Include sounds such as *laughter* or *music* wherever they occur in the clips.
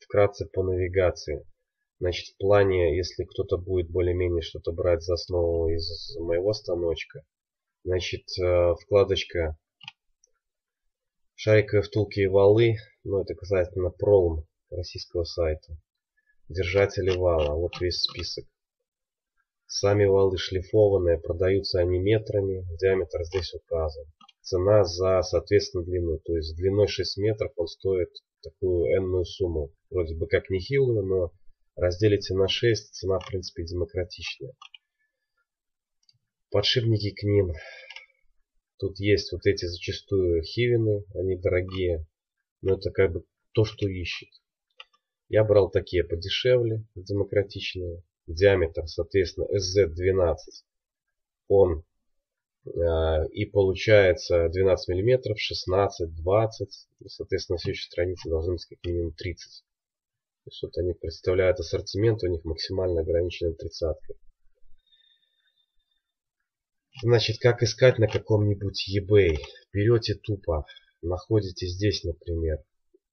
Вкратце по навигации. Значит, в плане, если кто-то будет более-менее что-то брать за основу из моего станочка, значит, э, вкладочка шариковые втулки и валы, ну это касательно пролом российского сайта, держатели вала, вот весь список. Сами валы шлифованные, продаются они метрами, диаметр здесь указан. Цена за, соответственно, длину, то есть длиной 6 метров он стоит такую энную сумму. Вроде бы как нехилую, но разделите на 6, цена в принципе демократичная. Подшипники к ним. Тут есть вот эти зачастую хивины, они дорогие, но это как бы то, что ищет. Я брал такие подешевле, демократичные. Диаметр, соответственно, SZ12. Он э, и получается 12 мм, 16, 20. Соответственно, следующей странице должны быть как минимум 30. То есть вот они представляют ассортимент, у них максимально ограниченная тридцатка. Значит, как искать на каком-нибудь eBay? Берете тупо, находите здесь, например.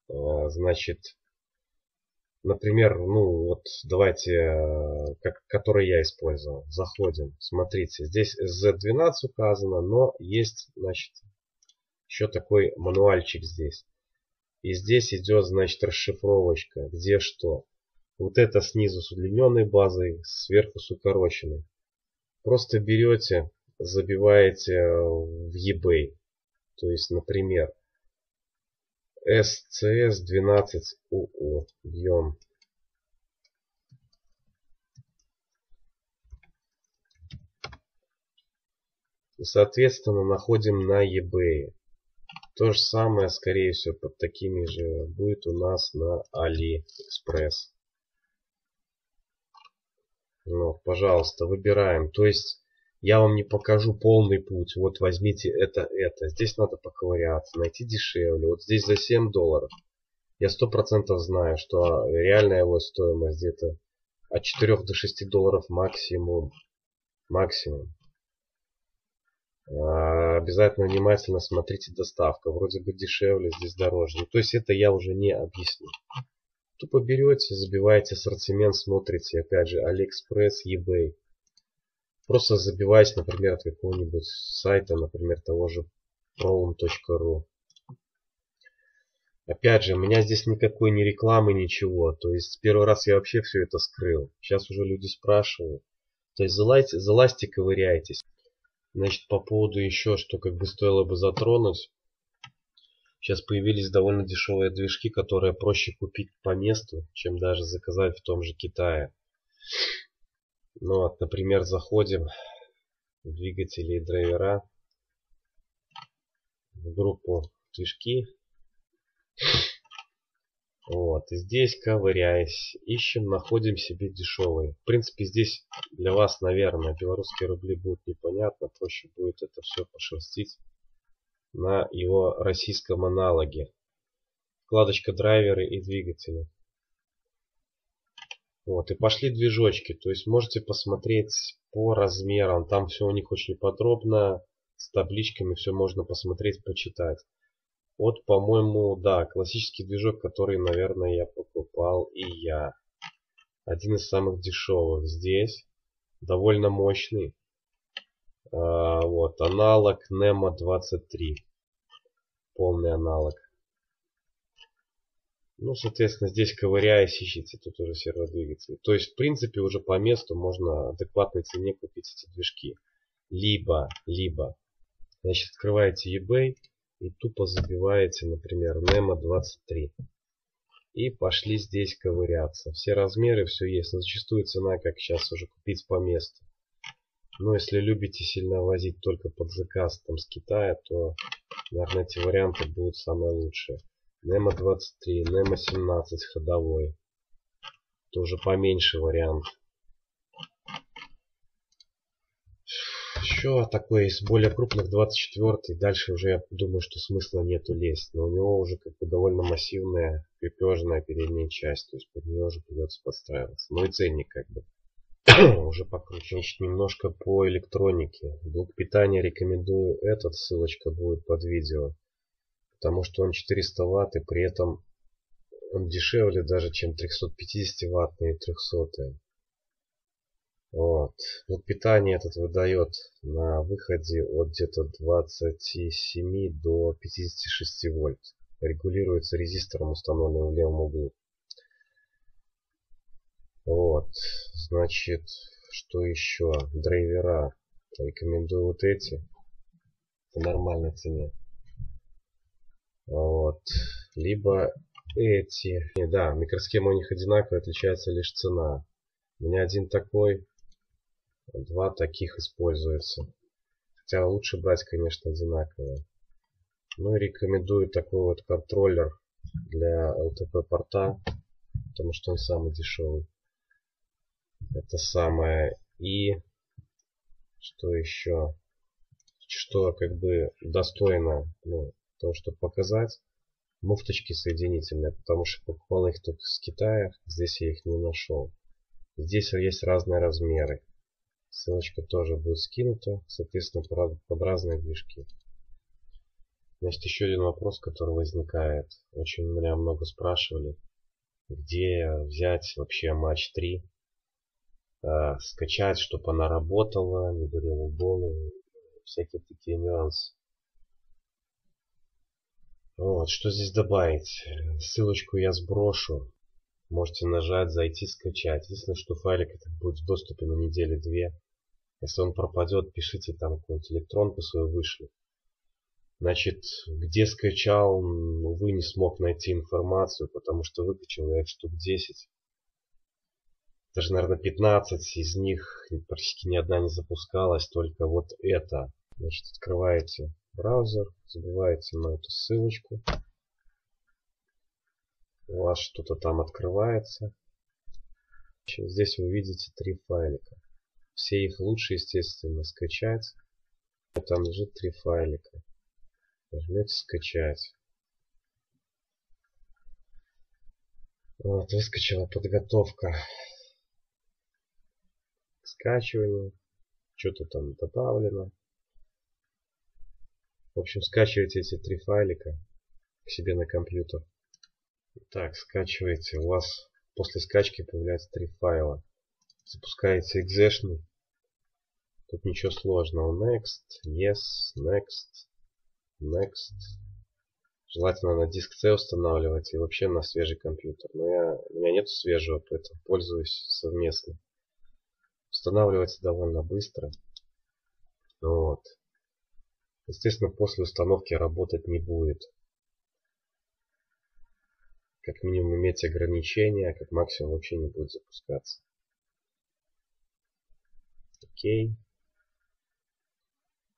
А, значит, например, ну вот давайте, э, как, который я использовал. Заходим, смотрите, здесь Z12 указано, но есть, значит, еще такой мануальчик здесь. И здесь идет, значит, расшифровочка, где что. Вот это снизу с удлиненной базой, сверху с укороченной. Просто берете, забиваете в eBay. То есть, например, SCS12UU. Бьем. И, соответственно, находим на eBay. То же самое, скорее всего, под такими же будет у нас на AliExpress. Ну, пожалуйста, выбираем. То есть я вам не покажу полный путь. Вот возьмите это, это. Здесь надо поковыряться, найти дешевле. Вот здесь за 7 долларов. Я сто процентов знаю, что реальная его стоимость где-то от 4 до 6 долларов максимум. Максимум. А, обязательно внимательно смотрите доставка. Вроде бы дешевле, здесь дороже. Ну, то есть это я уже не объясню. Тупо берете, забиваете ассортимент, смотрите. Опять же, Алиэкспресс, eBay. Просто забивайте, например, от какого-нибудь сайта, например, того же prolum.ru. Опять же, у меня здесь никакой ни рекламы, ничего. То есть первый раз я вообще все это скрыл. Сейчас уже люди спрашивают. То есть залазьте, залазьте ковыряйтесь. Значит, по поводу еще, что как бы стоило бы затронуть. Сейчас появились довольно дешевые движки, которые проще купить по месту, чем даже заказать в том же Китае. Ну вот, например, заходим в двигатели и драйвера, в группу движки. Вот, и здесь ковыряясь, ищем, находим себе дешевый. В принципе, здесь для вас, наверное, белорусские рубли будут непонятно. Проще будет это все пошерстить на его российском аналоге. Вкладочка драйверы и двигатели. Вот, и пошли движочки. То есть можете посмотреть по размерам. Там все у них очень подробно, с табличками все можно посмотреть, почитать. Вот, по-моему, да, классический движок, который, наверное, я покупал и я. Один из самых дешевых здесь. Довольно мощный. А, вот, аналог Nemo 23. Полный аналог. Ну, соответственно, здесь ковыряясь, ищите тут уже серводвигатель. То есть, в принципе, уже по месту можно адекватной цене купить эти движки. Либо, либо, значит, открываете eBay и тупо забиваете, например, Nemo 23. И пошли здесь ковыряться. Все размеры, все есть. Но зачастую цена, как сейчас, уже купить по месту. Но если любите сильно возить только под заказ там с Китая, то, наверное, эти варианты будут самые лучшие. Немо 23, Немо 17 ходовой. Тоже поменьше вариант. еще такой из более крупных 24 дальше уже я думаю что смысла нету лезть. Но у него уже как бы довольно массивная крепежная передняя часть. То есть под нее уже придется подстраиваться. Ну и ценник как бы. *coughs* Уже покруче. Значит немножко по электронике. Блок питания рекомендую. Этот ссылочка будет под видео потому что он 400 ватт и при этом он дешевле даже чем 350 ваттные 300 вот. вот питание этот выдает на выходе от где-то 27 до 56 вольт. Регулируется резистором, установленным в левом углу. Вот. Значит, что еще? Драйвера. Рекомендую вот эти. По нормальной цене. Вот. Либо эти. Не, да, микросхема у них одинаковая, отличается лишь цена. У меня один такой Два таких используется. Хотя лучше брать, конечно, одинаковые. Ну и рекомендую такой вот контроллер для LTP порта, потому что он самый дешевый. Это самое. И что еще? Что как бы достойно ну, того, чтобы показать. Муфточки соединительные, потому что покупал их только с Китая. Здесь я их не нашел. Здесь есть разные размеры. Ссылочка тоже будет скинута, соответственно, под разные движки. Значит, еще один вопрос, который возникает. Очень меня много спрашивали, где взять вообще матч 3, э, скачать, чтобы она работала, не горела голову, всякие такие нюансы. Вот, что здесь добавить? Ссылочку я сброшу. Можете нажать, зайти, скачать. Единственное, что файлик этот будет в доступе на неделю-две. Если он пропадет, пишите там какую-нибудь электронку свою вышли. Значит, где скачал, увы, не смог найти информацию, потому что выкачал я штук 10. Даже, наверное, 15 из них практически ни одна не запускалась, только вот это. Значит, открываете браузер, забиваете на эту ссылочку у вас что-то там открывается. Здесь вы видите три файлика. Все их лучше, естественно, скачать. Там лежит три файлика. Нажмете скачать. Вот, выскочила подготовка к скачиванию. Что-то там добавлено. В общем, скачивайте эти три файлика к себе на компьютер. Так, скачиваете. У вас после скачки появляется три файла. Запускаете экзешный. Тут ничего сложного. Next, yes, next, next. Желательно на диск C устанавливать и вообще на свежий компьютер. Но я, у меня нет свежего, поэтому пользуюсь совместно. Устанавливается довольно быстро. Вот. Естественно, после установки работать не будет как минимум иметь ограничения, как максимум вообще не будет запускаться. Окей.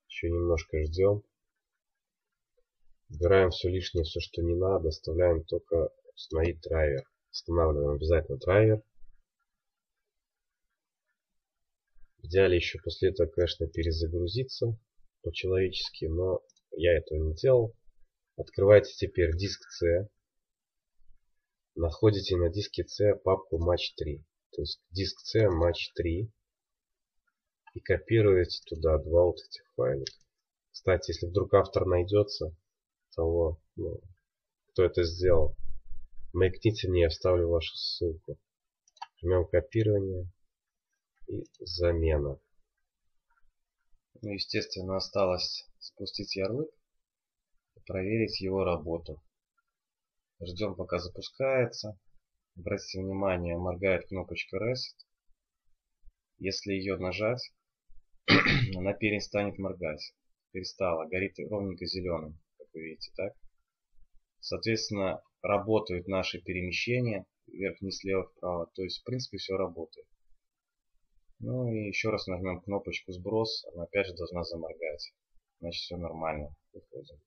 Еще немножко ждем. Убираем все лишнее, все, что не надо. Оставляем только установить драйвер. Устанавливаем обязательно драйвер. В идеале еще после этого, конечно, перезагрузиться по-человечески, но я этого не делал. Открывайте теперь диск C находите на диске C папку Match 3. То есть диск C Match 3. И копируете туда два вот этих файлика. Кстати, если вдруг автор найдется, того, ну, кто это сделал, маякните мне, я вставлю вашу ссылку. Жмем копирование и замена. Ну, естественно, осталось спустить ярлык и проверить его работу. Ждем пока запускается. Обратите внимание, моргает кнопочка Reset. Если ее нажать, *clears throat* она перестанет моргать. Перестала, горит ровненько зеленым, как вы видите, так? Соответственно, работают наши перемещения вверх, вниз, слева, вправо. То есть, в принципе, все работает. Ну и еще раз нажмем кнопочку сброс, она опять же должна заморгать. Значит, все нормально. Выходим.